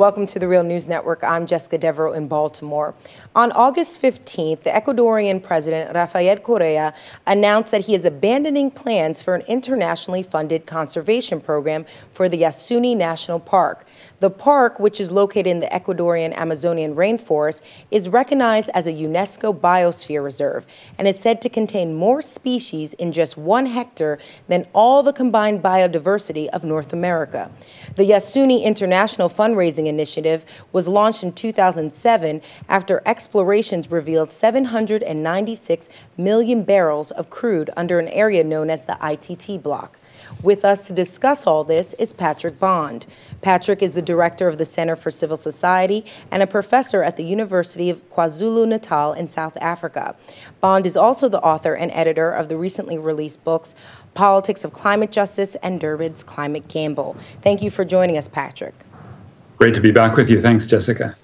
Welcome to the Real News Network. I'm Jessica Desvarieux in Baltimore. On August 15th, the Ecuadorian president, Rafael Correa, announced that he is abandoning plans for an internationally funded conservation program for the Yasuni National Park. The park, which is located in the Ecuadorian Amazonian rainforest, is recognized as a UNESCO Biosphere Reserve and is said to contain more species in just one hectare than all the combined biodiversity of North America. The Yasuni International Fundraising Initiative was launched in 2007 after explorations revealed 796 million barrels of crude under an area known as the ITT block. With us to discuss all this is Patrick Bond. Patrick is the director of the Center for Civil Society and a professor at the University of KwaZulu Natal in South Africa. Bond is also the author and editor of the recently released books Politics of Climate Justice and Durban's Climate Gamble. Thank you for joining us, Patrick. Great to be back with you. Thanks, Jessica.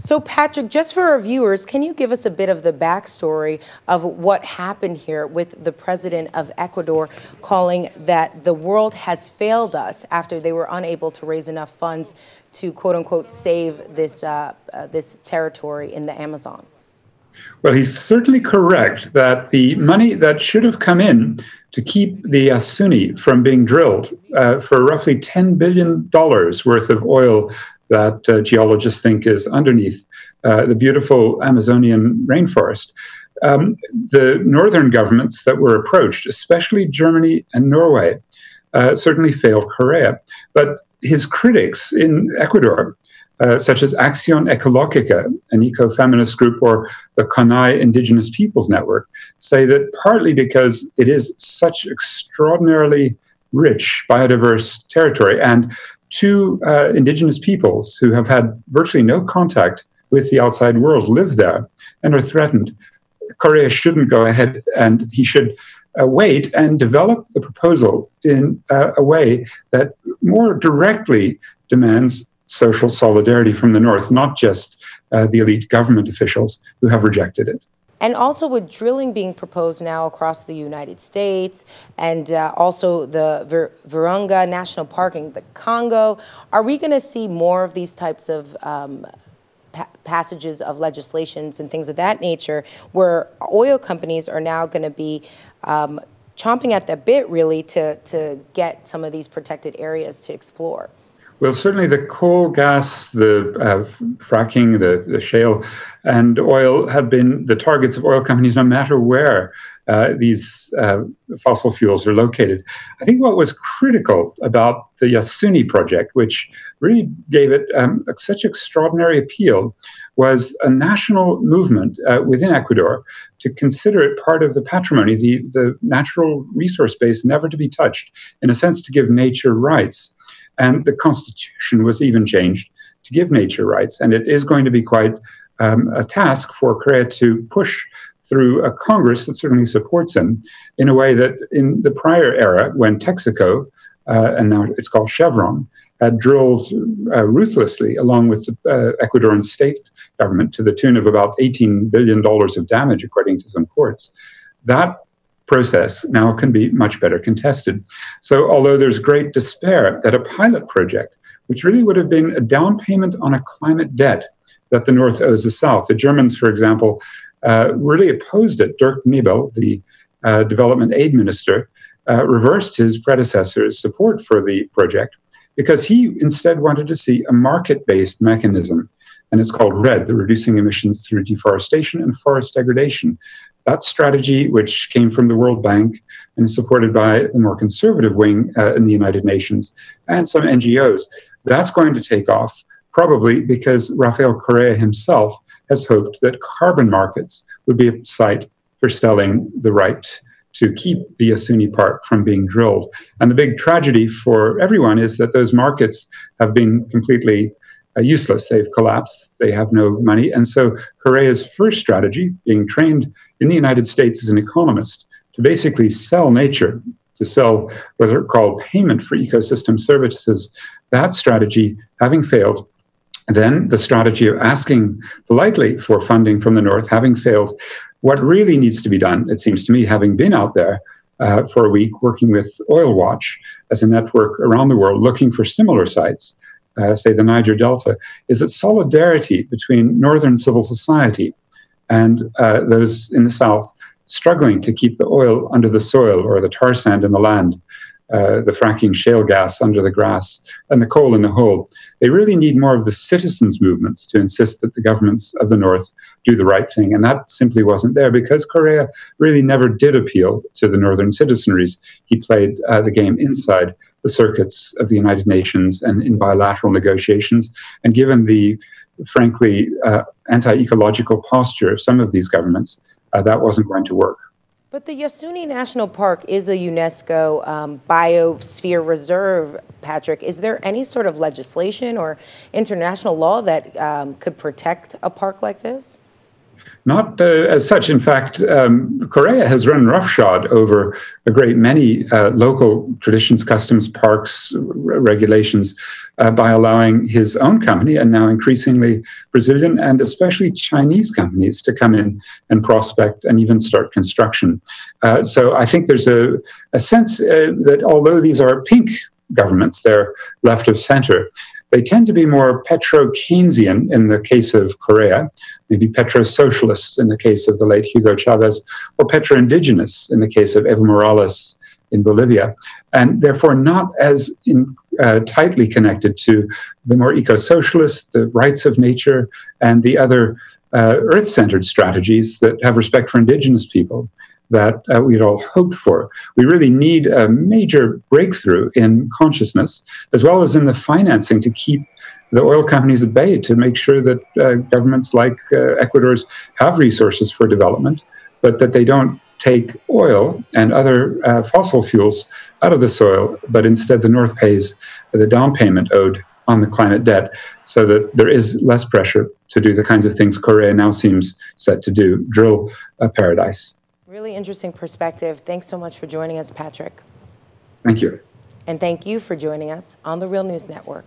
So, Patrick, just for our viewers, can you give us a bit of the backstory of what happened here with the president of Ecuador calling that the world has failed us after they were unable to raise enough funds to quote unquote save this, uh, uh, this territory in the Amazon? Well, he's certainly correct that the money that should have come in to keep the Yasuni from being drilled uh, for roughly $10 billion worth of oil that uh, geologists think is underneath uh, the beautiful Amazonian rainforest. Um, the northern governments that were approached, especially Germany and Norway, uh, certainly failed Correa. But his critics in Ecuador, uh, such as Acción Ecológica, an eco-feminist group, or the CONAIE Indigenous Peoples Network, say that partly because it is such extraordinarily rich, biodiverse territory, and two uh, indigenous peoples who have had virtually no contact with the outside world live there and are threatened. Correa shouldn't go ahead and he should uh, wait and develop the proposal in uh, a way that more directly demands social solidarity from the North, not just uh, the elite government officials who have rejected it. And also with drilling being proposed now across the United States and uh, also the Vir Virunga National Park in the Congo, are we going to see more of these types of um, pa passages of legislations and things of that nature where oil companies are now going to be um, chomping at the bit really to, to get some of these protected areas to explore? Well, certainly the coal, gas, the uh, fracking, the, the, shale, and oil have been the targets of oil companies no matter where uh, these uh, fossil fuels are located. I think what was critical about the Yasuni project, which really gave it um, such extraordinary appeal, was a national movement uh, within Ecuador to consider it part of the patrimony, the, the natural resource base never to be touched, in a sense, to give nature rights. And the Constitution was even changed to give nature rights. And it is going to be quite um, a task for Correa to push through a Congress that certainly supports him in a way that in the prior era, when Texaco, uh, and now it's called Chevron, had drilled uh, ruthlessly along with the uh, Ecuadorian state government to the tune of about $18 billion of damage, according to some courts. That process now can be much better contested. So, although there's great despair that a pilot project, which really would have been a down payment on a climate debt that the North owes the South, the Germans, for example, uh, really opposed it. Dirk Niebel, the uh, development aid minister, uh, reversed his predecessor's support for the project because he instead wanted to see a market based mechanism. And it's called REDD, the Reducing Emissions Through Deforestation and Forest Degradation, that strategy, which came from the World Bank and is supported by the more conservative wing uh, in the United Nations and some NGOs, that's going to take off, probably because Rafael Correa himself has hoped that carbon markets would be a site for selling the right to keep the Yasuni Park from being drilled. And the big tragedy for everyone is that those markets have been completely useless. They've collapsed. They have no money. And so Correa's first strategy, being trained in the United States as an economist, to basically sell nature, to sell what are called payment for ecosystem services, that strategy having failed, then the strategy of asking politely for funding from the North having failed, what really needs to be done, it seems to me, having been out there uh, for a week working with Oil Watch as a network around the world looking for similar sites, uh, say the Niger Delta, is that solidarity between northern civil society and uh, those in the south struggling to keep the oil under the soil or the tar sand in the land uh, the fracking shale gas under the grass, and the coal in the hole. They really need more of the citizens' movements to insist that the governments of the North do the right thing. And that simply wasn't there because Correa really never did appeal to the Northern citizenries. He played uh, the game inside the circuits of the United Nations and in bilateral negotiations. And given the frankly uh, anti ecological posture of some of these governments, uh, that wasn't going to work. But the Yasuni National Park is a UNESCO um, biosphere reserve, Patrick. Is there any sort of legislation or international law that um, could protect a park like this? Not uh, as such. In fact, um, Correa has run roughshod over a great many uh, local traditions, customs, parks, regulations uh, by allowing his own company and now increasingly Brazilian and especially Chinese companies to come in and prospect and even start construction. Uh, so I think there's a, a sense uh, that although these are pink governments, they're left of center, they tend to be more petro Keynesian in the case of Correa, maybe petro-socialists in the case of the late Hugo Chavez, or petro indigenous in the case of Evo Morales in Bolivia, and therefore not as in, uh, tightly connected to the more eco socialist, the rights of nature, and the other uh, earth centered strategies that have respect for indigenous people that uh, we'd all hoped for. We really need a major breakthrough in consciousness, as well as in the financing to keep the oil companies at bay, to make sure that uh, governments like uh, Ecuador's have resources for development, but that they don't take oil and other uh, fossil fuels out of the soil, but instead the North pays the down payment owed on the climate debt so that there is less pressure to do the kinds of things Correa now seems set to do drill a paradise. Really interesting perspective. Thanks so much for joining us, Patrick. Thank you. And thank you for joining us on the Real News Network.